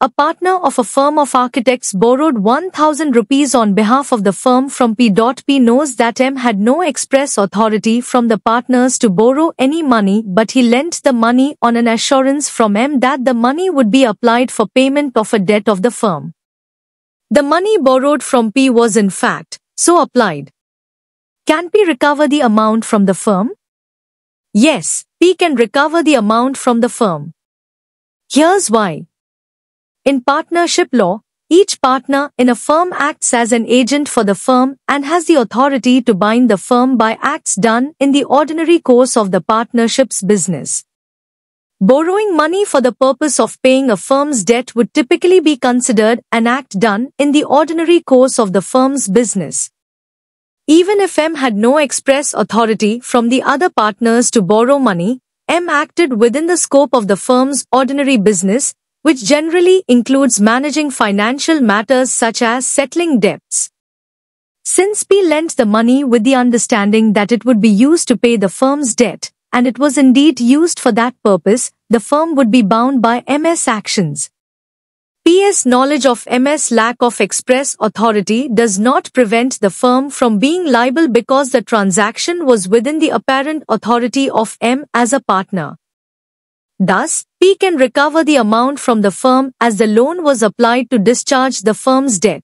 a partner of a firm of architects borrowed 1000 rupees on behalf of the firm from P. P knows that M had no express authority from the partners to borrow any money but he lent the money on an assurance from M that the money would be applied for payment of a debt of the firm. The money borrowed from P was in fact so applied. Can P recover the amount from the firm? Yes, P can recover the amount from the firm. Here's why. In partnership law, each partner in a firm acts as an agent for the firm and has the authority to bind the firm by acts done in the ordinary course of the partnership's business. Borrowing money for the purpose of paying a firm's debt would typically be considered an act done in the ordinary course of the firm's business. Even if M had no express authority from the other partners to borrow money, M acted within the scope of the firm's ordinary business which generally includes managing financial matters such as settling debts. Since P lent the money with the understanding that it would be used to pay the firm's debt, and it was indeed used for that purpose, the firm would be bound by MS actions. PS knowledge of MS lack of express authority does not prevent the firm from being liable because the transaction was within the apparent authority of M as a partner. Thus, P can recover the amount from the firm as the loan was applied to discharge the firm's debt.